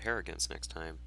compare against next time.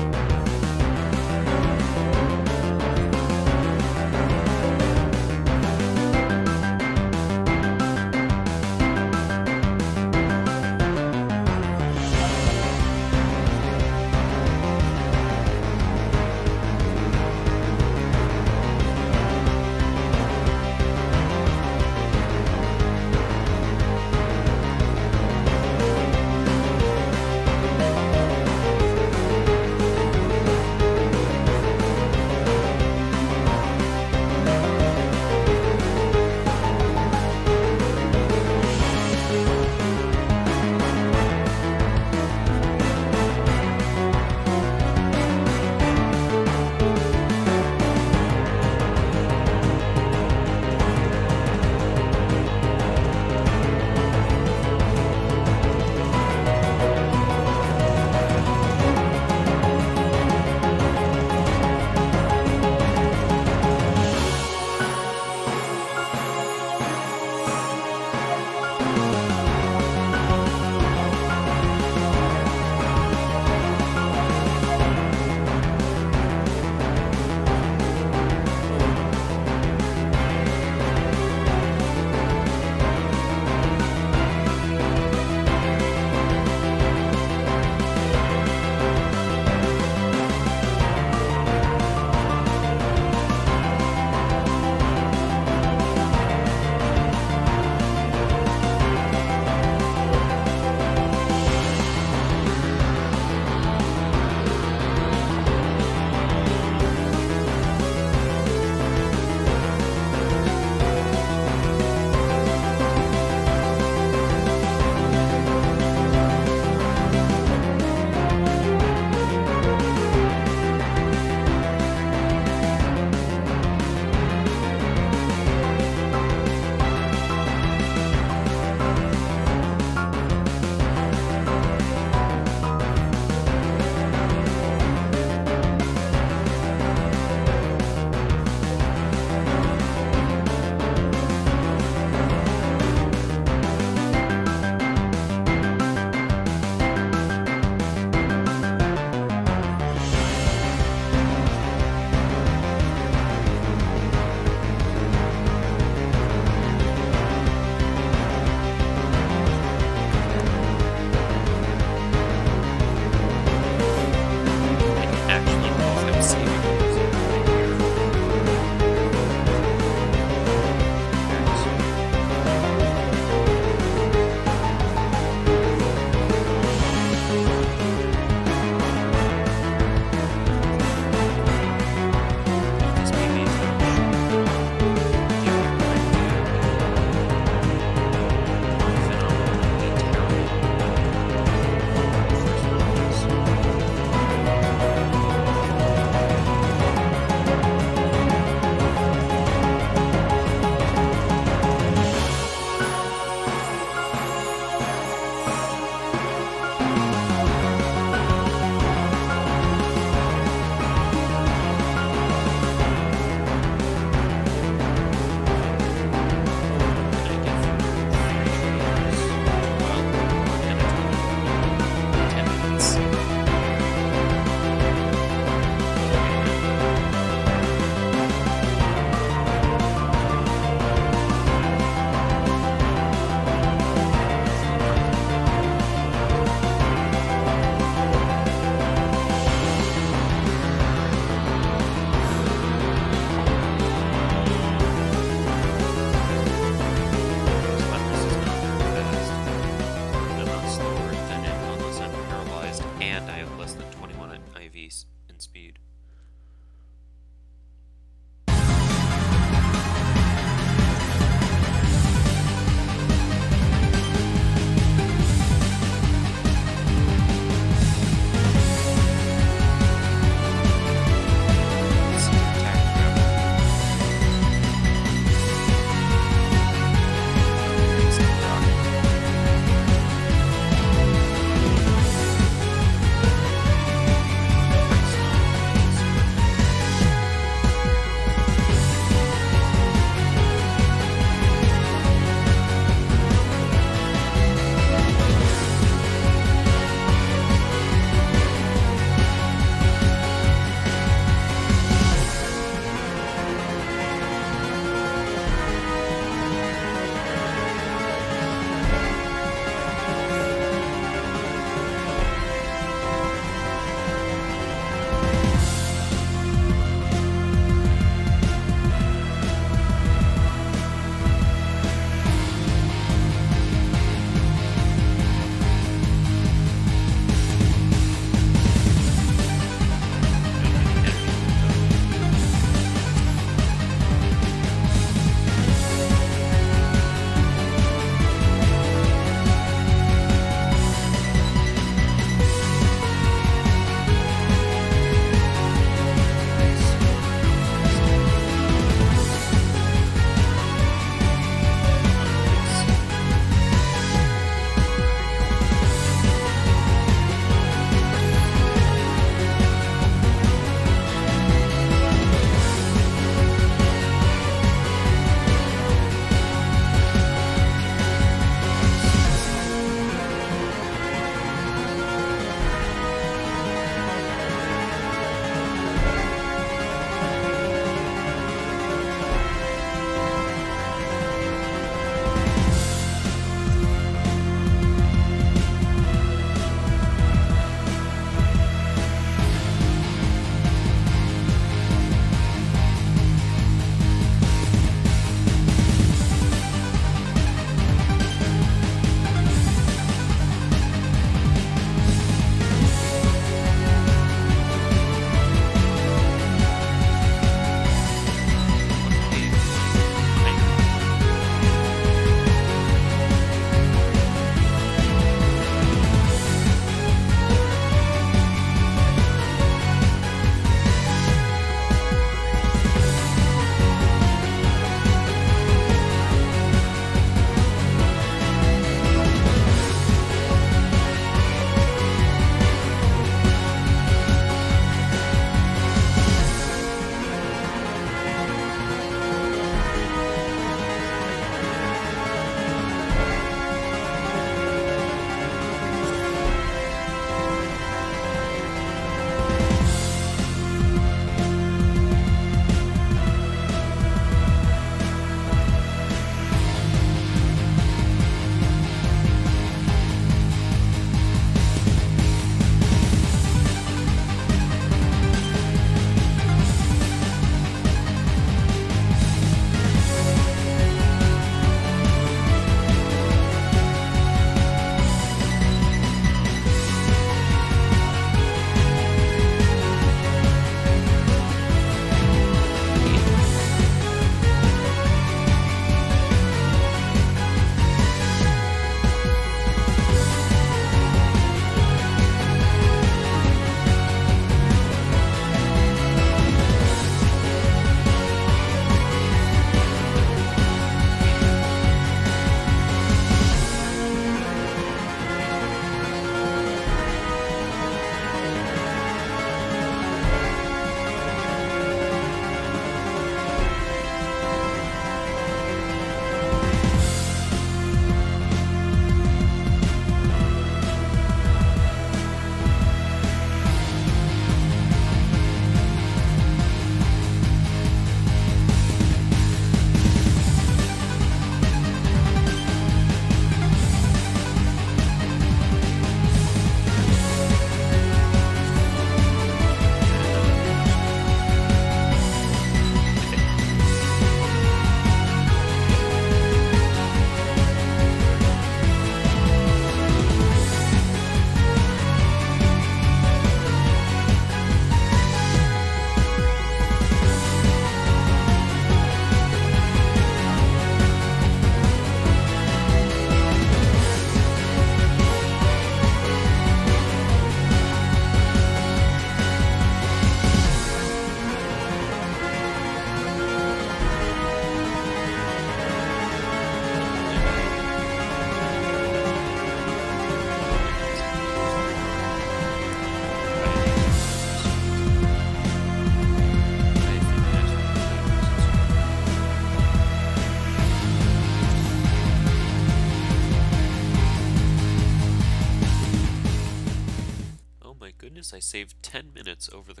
Over the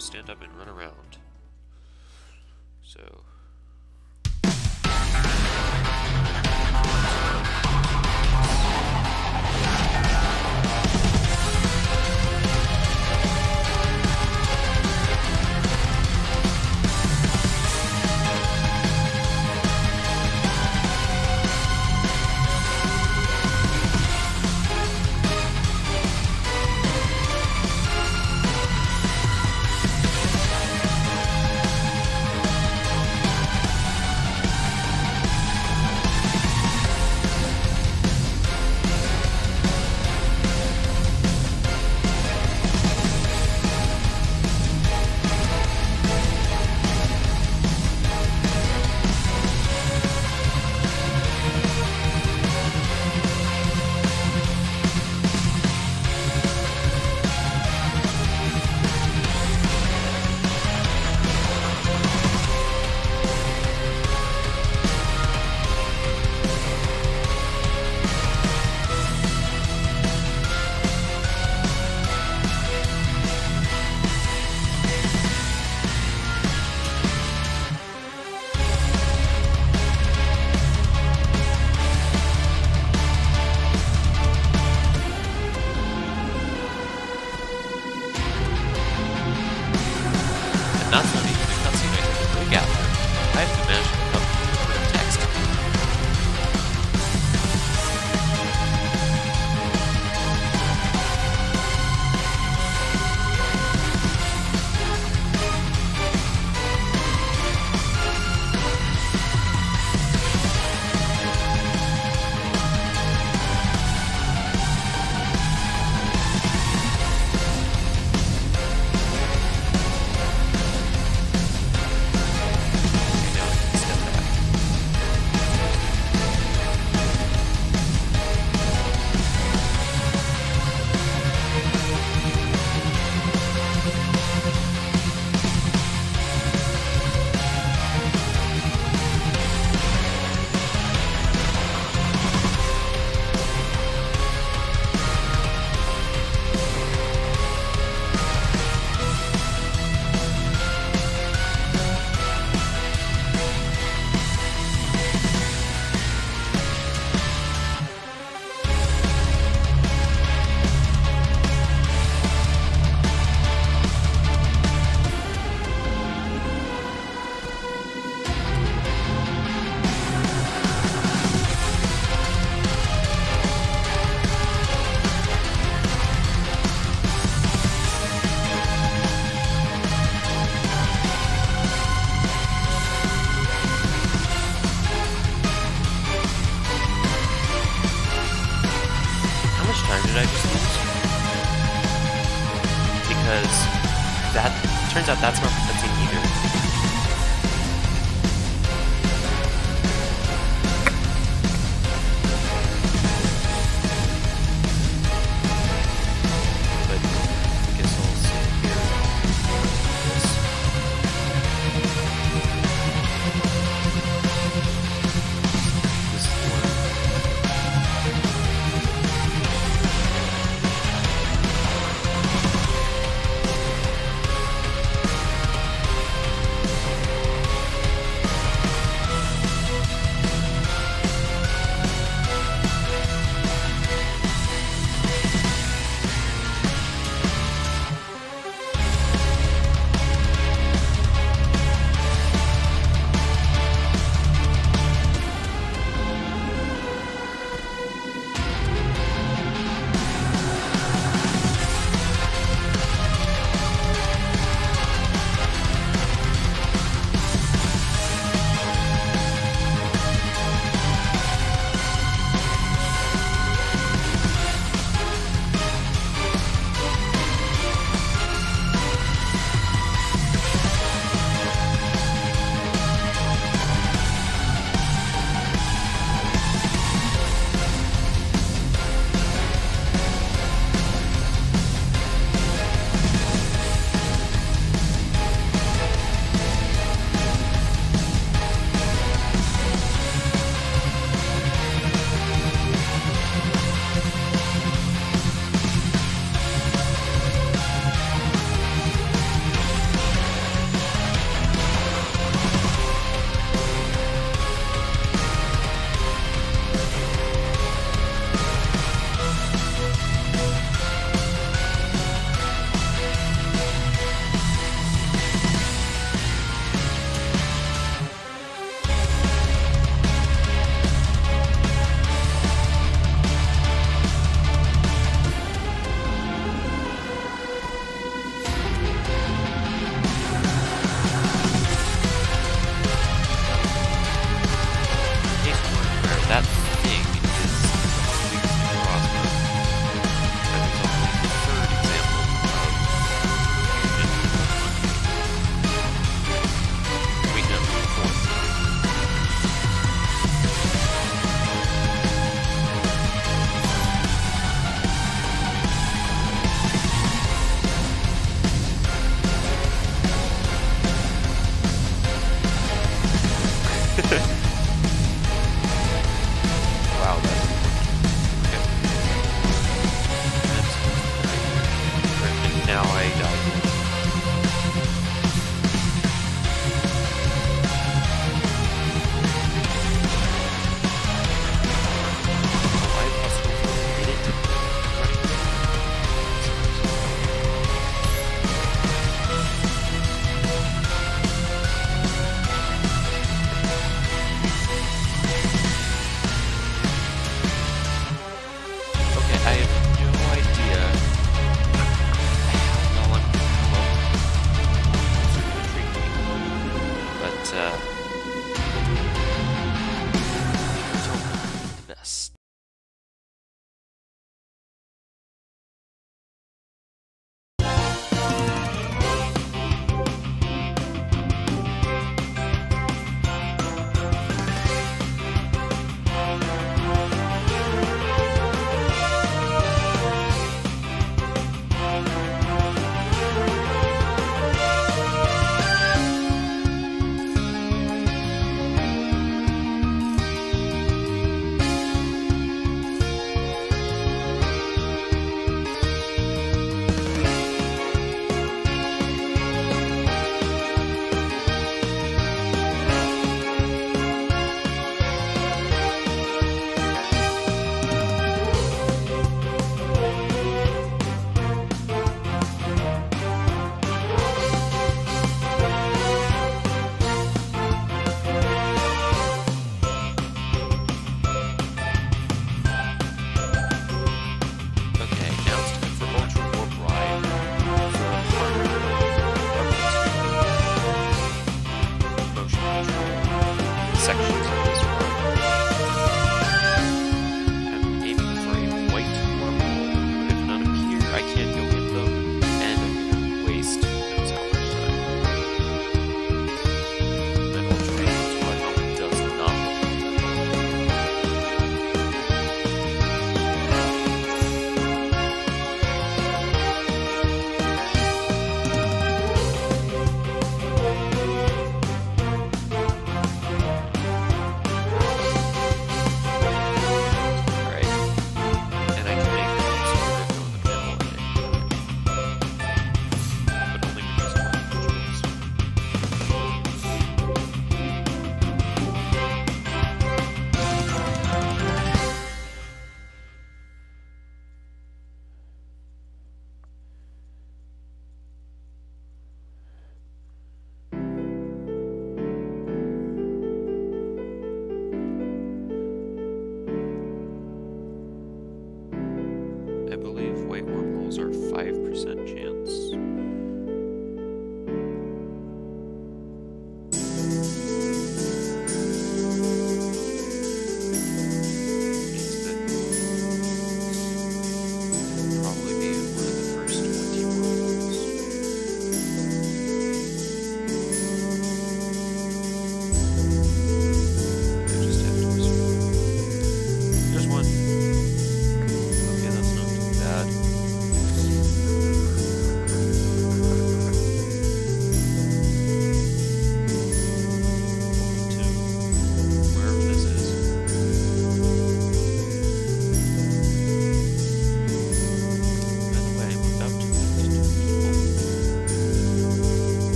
stand up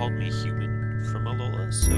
called me human from Alola, so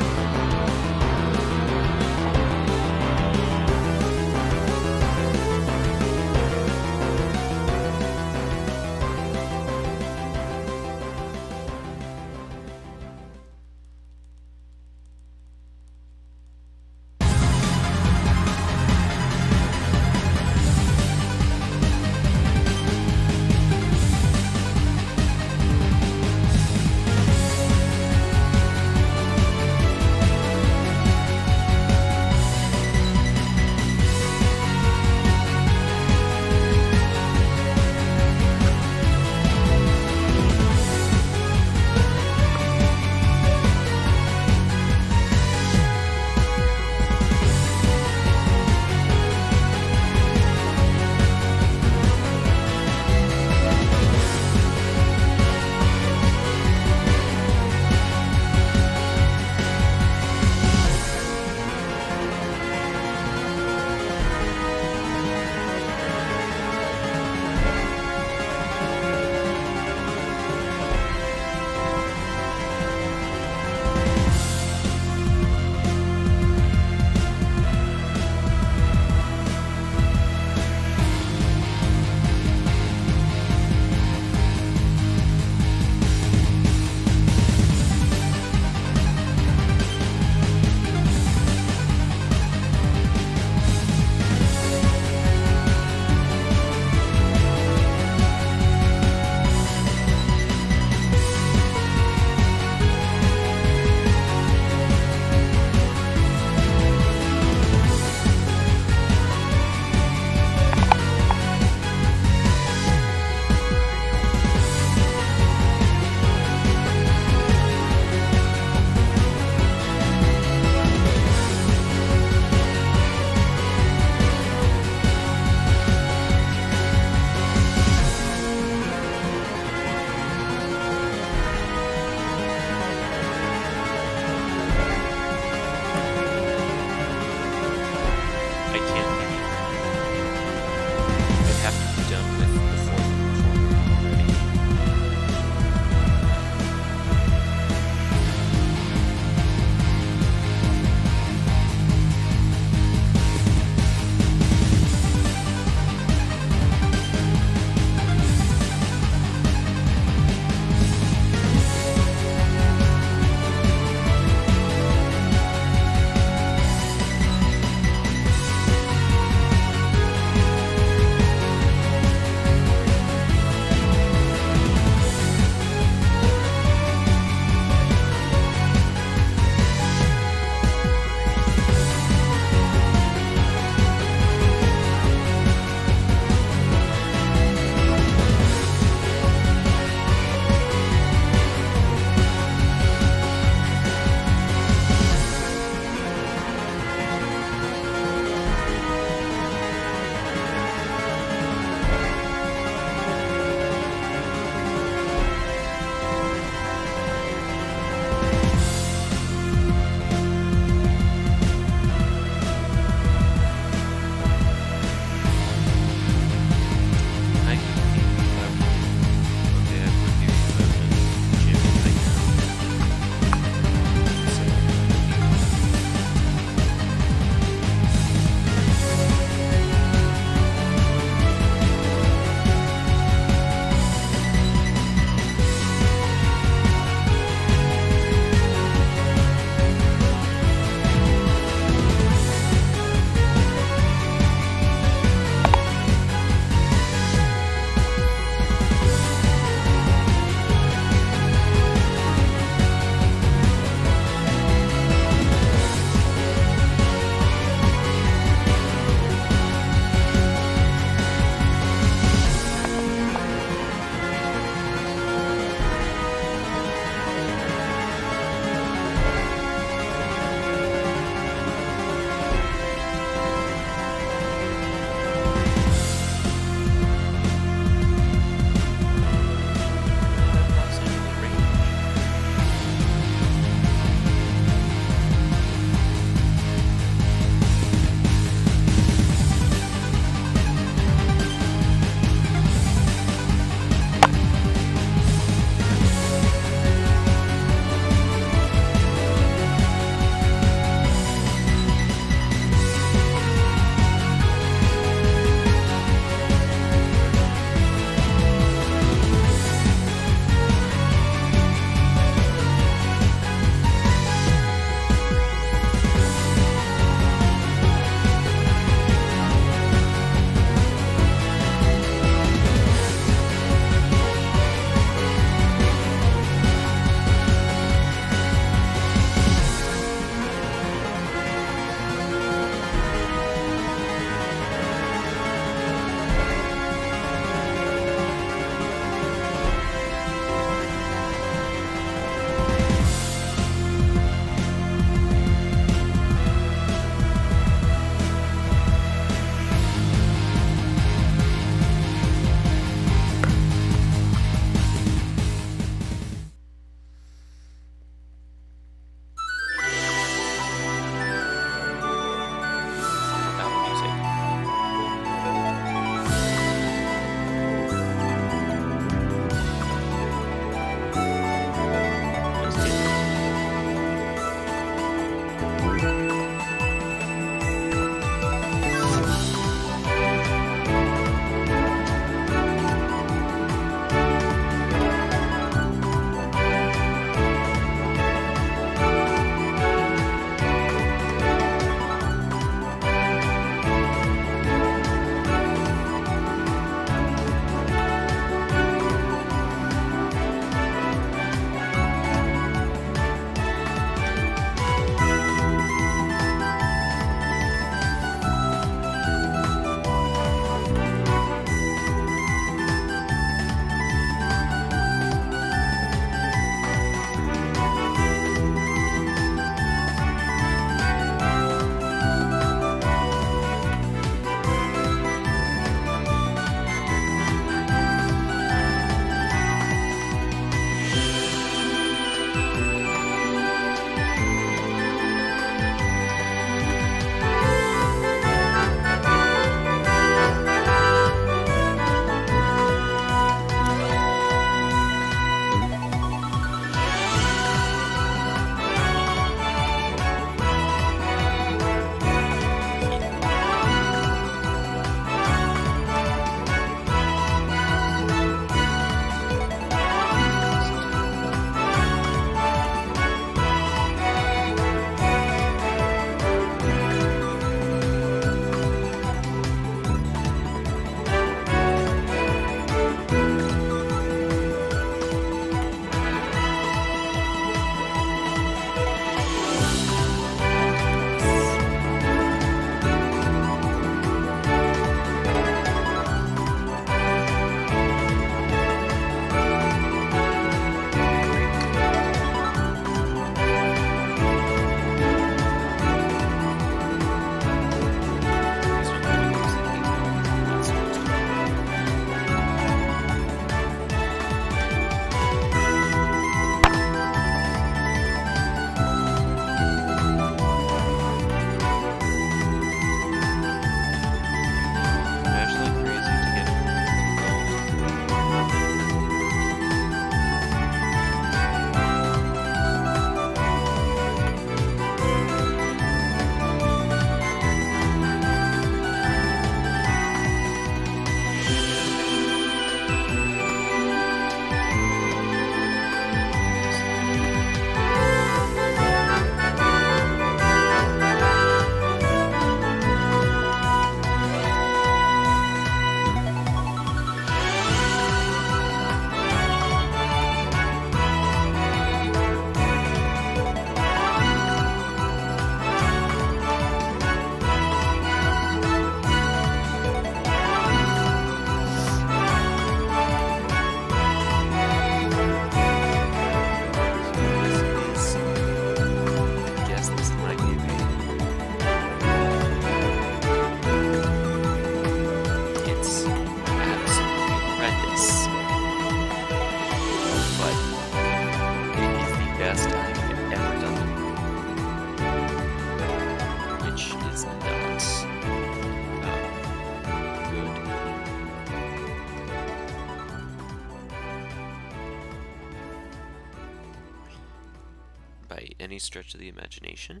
stretch of the imagination.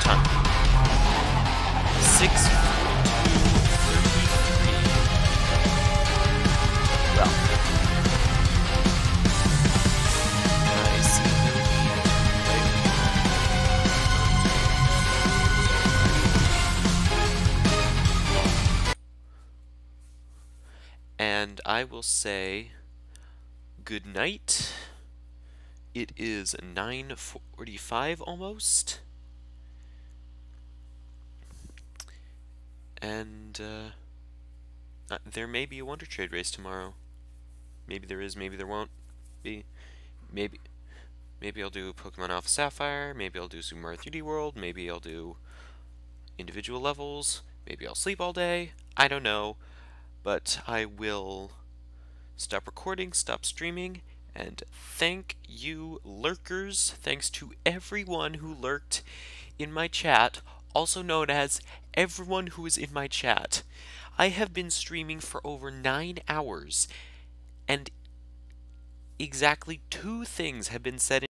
Time. Six Well. And I will say is 9:45 almost. And uh, uh, there may be a Wonder Trade race tomorrow. Maybe there is, maybe there won't be. Maybe maybe I'll do Pokemon Alpha Sapphire, maybe I'll do Super Mario 3D World, maybe I'll do individual levels, maybe I'll sleep all day. I don't know but I will stop recording, stop streaming, and thank lurkers. Thanks to everyone who lurked in my chat, also known as everyone who is in my chat. I have been streaming for over nine hours, and exactly two things have been said.